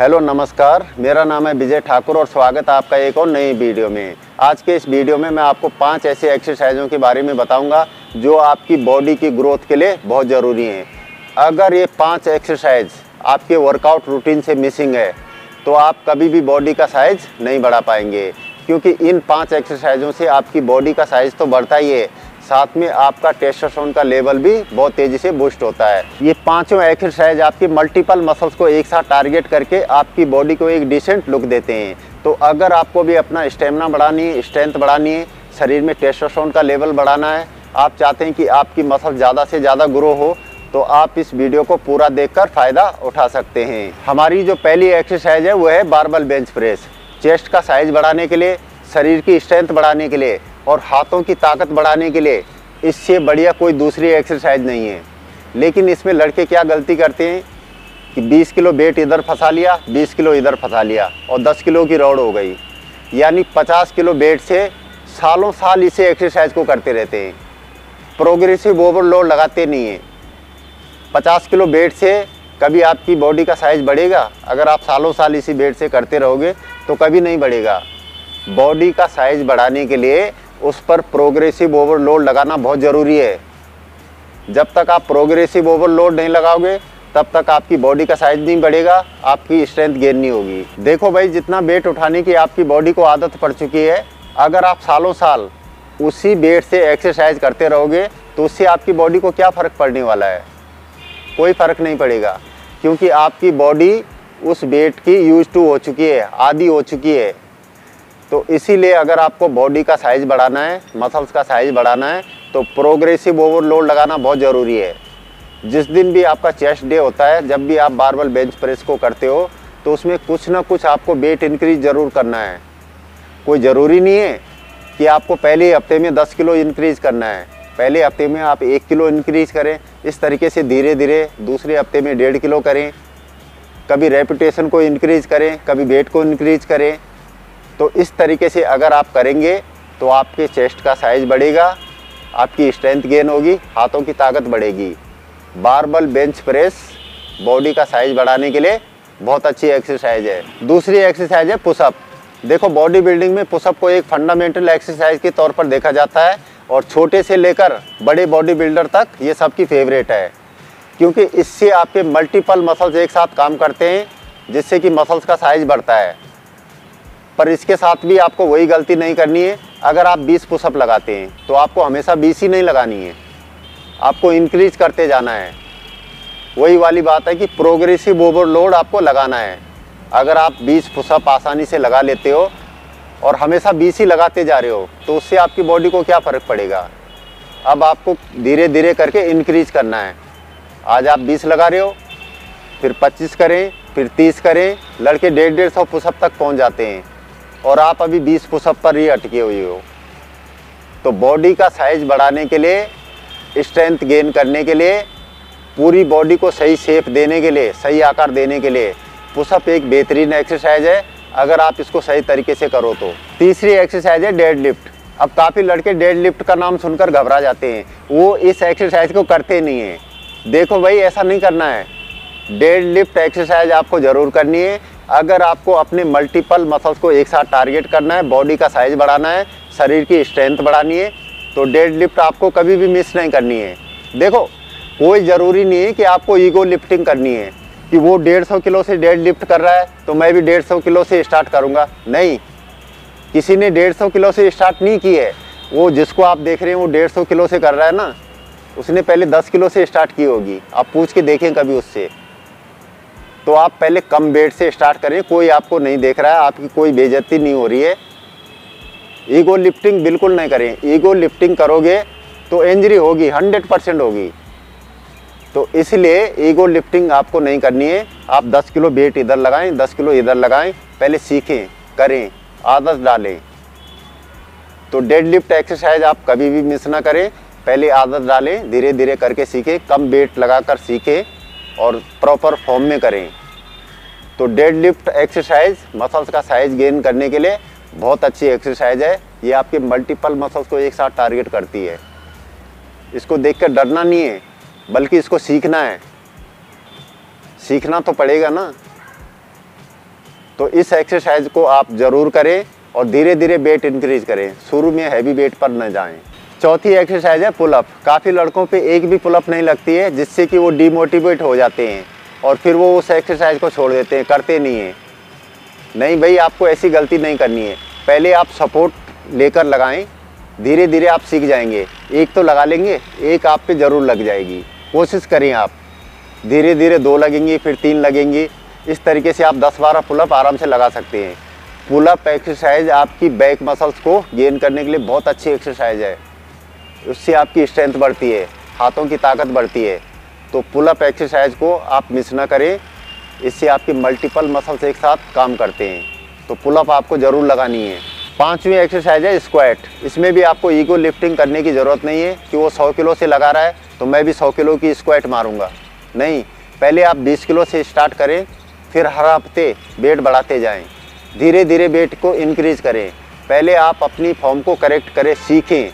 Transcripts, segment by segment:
Hello, नमस्कार। मेरा नाम है विजय ठाकुर और स्वागत है आपका एक और नई वीडियो में। आज के इस वीडियो में मैं आपको पाँच ऐसे एक्सरसाइजों के बारे में बताऊँगा जो आपकी बॉडी की ग्रोथ के लिए बहुत ज़रूरी हैं। अगर ये पाँच एक्सरसाइज आपके वर्कआउट रूटीन से मिसिंग है तो आप कभी भी बॉडी का साइज़ नहीं बढ़ा पाएँगे। क्योंकि इन पाँच एक्सरसाइजों से आपकी बॉडी का साइज़ तो बढ़ता ही है साथ में आपका टेस्टोस्टेरोन का लेवल भी बहुत तेज़ी से बूस्ट होता है। ये पाँचों एक्सरसाइज आपकी मल्टीपल मसल्स को एक साथ टारगेट करके आपकी बॉडी को एक डिसेंट लुक देते हैं। तो अगर आपको भी अपना स्टेमिना बढ़ानी है स्ट्रेंथ बढ़ानी है, शरीर में टेस्टोस्टेरोन का लेवल बढ़ाना है, आप चाहते हैं कि आपकी मसल ज़्यादा से ज़्यादा ग्रो हो तो आप इस वीडियो को पूरा देखकर फ़ायदा उठा सकते हैं। हमारी जो पहली एक्सरसाइज है, वो है बारबल बेंच प्रेस चेस्ट का साइज़ बढ़ाने के लिए, शरीर की स्ट्रेंथ बढ़ाने के लिए। और हाथों की ताकत बढ़ाने के लिए इससे बढ़िया कोई दूसरी एक्सरसाइज नहीं है। लेकिन इसमें लड़के क्या गलती करते हैं? कि 20 किलो वेट इधर फंसा लिया 20 किलो इधर फंसा लिया और 10 किलो की रौड़ हो गई। यानी 50 किलो वेट से सालों साल इसे एक्सरसाइज को करते रहते हैं। प्रोग्रेसिव ओवरलोड लगाते नहीं हैं। 50 किलो वेट से कभी आपकी बॉडी का साइज़ बढ़ेगा? अगर आप सालों साल इसी वेट से करते रहोगे तो कभी नहीं बढ़ेगा। बॉडी का साइज़ बढ़ाने के लिए उस पर प्रोग्रेसिव ओवरलोड लगाना बहुत ज़रूरी है। जब तक आप प्रोग्रेसिव ओवरलोड नहीं लगाओगे, तब तक आपकी बॉडी का साइज़ नहीं बढ़ेगा, आपकी स्ट्रेंथ गेन नहीं होगी। देखो भाई, जितना वेट उठाने की आपकी बॉडी को आदत पड़ चुकी है, अगर आप सालों साल उसी वेट से एक्सरसाइज करते रहोगे तो उससे आपकी बॉडी को क्या फ़र्क पड़ने वाला है? कोई फ़र्क नहीं पड़ेगा, क्योंकि आपकी बॉडी उस वेट की यूज़ टू हो चुकी है आदि हो चुकी है। तो इसीलिए अगर आपको बॉडी का साइज़ बढ़ाना है मसल्स का साइज़ बढ़ाना है तो प्रोग्रेसिव ओवरलोड लगाना बहुत ज़रूरी है। जिस दिन भी आपका चेस्ट डे होता है, जब भी आप बारबल बेंच प्रेस को करते हो तो उसमें कुछ ना कुछ आपको वेट इंक्रीज ज़रूर करना है। कोई ज़रूरी नहीं है कि आपको पहले हफ़्ते में 10 किलो इंक्रीज करना है। पहले हफ़्ते में आप एक किलो इंक्रीज करें, इस तरीके से धीरे धीरे दूसरे हफ़्ते में डेढ़ किलो करें। कभी रेपुटेशन को इंक्रीज करें, कभी वेट को इंक्रीज करें। तो इस तरीके से अगर आप करेंगे तो आपके चेस्ट का साइज़ बढ़ेगा, आपकी स्ट्रेंथ गेन होगी, हाथों की ताकत बढ़ेगी। बारबल बेंच प्रेस बॉडी का साइज़ बढ़ाने के लिए बहुत अच्छी एक्सरसाइज है। दूसरी एक्सरसाइज है पुशअप देखो बॉडी बिल्डिंग में पुशअप को एक फंडामेंटल एक्सरसाइज के तौर पर देखा जाता है और छोटे से लेकर बड़े बॉडी बिल्डर तक ये सबकी फेवरेट है। क्योंकि इससे आपके मल्टीपल मसल्स एक साथ काम करते हैं, जिससे कि मसल्स का साइज़ बढ़ता है। पर इसके साथ भी आपको वही गलती नहीं करनी है। अगर आप 20 पुशअप लगाते हैं तो आपको हमेशा 20 ही नहीं लगानी है। आपको इंक्रीज करते जाना है। वही वाली बात है कि प्रोग्रेसिव ओवरलोड आपको लगाना है। अगर आप 20 पुशअप आसानी से लगा लेते हो और हमेशा 20 ही लगाते जा रहे हो तो उससे आपकी बॉडी को क्या फ़र्क पड़ेगा? अब आपको धीरे धीरे करके इनक्रीज करना है। आज आप 20 लगा रहे हो, फिर 25 करें, फिर 30 करें, लड़के डेढ़ डेढ़ सौ पुशअप तक पहुँच जाते हैं। और आप अभी 20 पुशअप पर ही अटके हुए हो। तो बॉडी का साइज़ बढ़ाने के लिए स्ट्रेंथ गेन करने के लिए, पूरी बॉडी को सही शेप देने के लिए, सही आकार देने के लिए, पुशअप एक बेहतरीन एक्सरसाइज है, अगर आप इसको सही तरीके से करो तो। तीसरी एक्सरसाइज है डेड लिफ्ट अब काफ़ी लड़के डेड लिफ्ट का नाम सुनकर घबरा जाते हैं। वो इस एक्सरसाइज को करते नहीं हैं। देखो भाई, ऐसा नहीं करना है। डेड लिफ्ट एक्सरसाइज आपको ज़रूर करनी है। अगर आपको अपने मल्टीपल मसल्स को एक साथ टारगेट करना है बॉडी का साइज़ बढ़ाना है, शरीर की स्ट्रेंथ बढ़ानी है तो डेड लिफ्ट आपको कभी भी मिस नहीं करनी है। देखो, कोई ज़रूरी नहीं है कि आपको ईगो लिफ्टिंग करनी है कि वो डेढ़ सौ किलो से डेड लिफ्ट कर रहा है तो मैं भी डेढ़ सौ किलो से स्टार्ट करूँगा। नहीं, किसी ने डेढ़ सौ किलो से स्टार्ट नहीं की है। वो जिसको आप देख रहे हैं, वो डेढ़ सौ किलो से कर रहा है ना, उसने पहले दस किलो से स्टार्ट की होगी। आप पूछ के देखें कभी उससे। तो आप पहले कम वेट से स्टार्ट करें कोई आपको नहीं देख रहा है, आपकी कोई बेजती नहीं हो रही है। ईगो लिफ्टिंग बिल्कुल नहीं करें। ईगो लिफ्टिंग करोगे तो इंजरी होगी हंड्रेड परसेंट होगी। तो इसलिए ईगो लिफ्टिंग आपको नहीं करनी है। आप 10 किलो वेट इधर लगाएँ 10 किलो इधर लगाएँ, पहले सीखें, करें, आदत डालें। तो डेड लिफ्ट एक्सरसाइज आप कभी भी मिस ना करें, पहले आदत डालें धीरे धीरे करके सीखें, कम वेट लगाकर सीखें। और प्रॉपर फॉर्म में करें। तो डेड लिफ्ट एक्सरसाइज मसल्स का साइज़ गेन करने के लिए बहुत अच्छी एक्सरसाइज है। ये आपके मल्टीपल मसल्स को एक साथ टारगेट करती है। इसको देखकर डरना नहीं है, बल्कि इसको सीखना है। सीखना तो पड़ेगा ना। तो इस एक्सरसाइज को आप ज़रूर करें और धीरे धीरे वेट इंक्रीज करें। शुरू में हैवी वेट पर न जाएँ। चौथी एक्सरसाइज है पुलअप काफ़ी लड़कों पे एक भी पुलअप नहीं लगती है, जिससे कि वो डीमोटिवेट हो जाते हैं और फिर वो उस एक्सरसाइज को छोड़ देते हैं, करते नहीं हैं। नहीं भाई, आपको ऐसी गलती नहीं करनी है। पहले आप सपोर्ट लेकर लगाएँ धीरे धीरे आप सीख जाएँगे। एक तो लगा लेंगे, एक आप पे ज़रूर लग जाएगी। कोशिश करें आप। धीरे धीरे दो लगेंगी, फिर तीन लगेंगी। इस तरीके से आप 10-12 पुलअप आराम से लगा सकते हैं। पुलअप एक्सरसाइज आपकी बैक मसल्स को गेन करने के लिए बहुत अच्छी एक्सरसाइज है। उससे आपकी स्ट्रेंथ बढ़ती है, हाथों की ताकत बढ़ती है। तो पुलअप एक्सरसाइज को आप मिस ना करें, इससे आपकी मल्टीपल मसल्स एक साथ काम करते हैं। तो पुलअप आपको ज़रूर लगानी है। पांचवी एक्सरसाइज है स्क्वाट इसमें भी आपको ईगो लिफ्टिंग करने की ज़रूरत नहीं है, कि वो 100 किलो से लगा रहा है तो मैं भी 100 किलो की स्क्वाट मारूँगा। नहीं, पहले आप 20 किलो से स्टार्ट करें, फिर हर हफ़्ते वेट बढ़ाते जाएँ। धीरे धीरे वेट को इंक्रीज करें। पहले आप अपनी फॉर्म को करेक्ट करें, सीखें।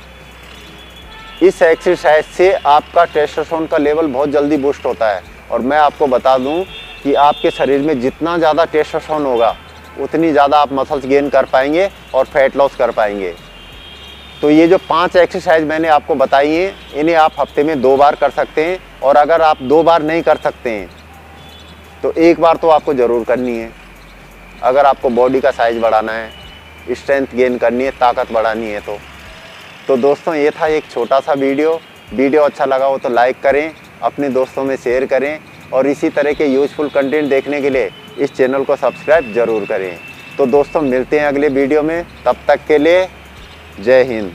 इस एक्सरसाइज से आपका टेस्टोस्टेरोन का लेवल बहुत जल्दी बूस्ट होता है। और मैं आपको बता दूँ कि आपके शरीर में जितना ज़्यादा टेस्टोस्टेरोन होगा, उतनी ज़्यादा आप मसल्स गेन कर पाएँगे और फैट लॉस कर पाएँगे। तो ये जो पाँच एक्सरसाइज मैंने आपको बताई हैं, इन्हें आप हफ़्ते में दो बार कर सकते हैं और अगर आप दो बार नहीं कर सकते हैं तो एक बार तो आपको ज़रूर करनी है। अगर आपको बॉडी का साइज़ बढ़ाना है स्ट्रेंथ गेन करनी है, ताकत बढ़ानी है तो। तो दोस्तों, ये था एक छोटा सा वीडियो। वीडियो अच्छा लगा हो तो लाइक करें, अपने दोस्तों में शेयर करें और इसी तरह के यूजफुल कंटेंट देखने के लिए इस चैनल को सब्सक्राइब ज़रूर करें। तो दोस्तों, मिलते हैं अगले वीडियो में। तब तक के लिए जय हिंद।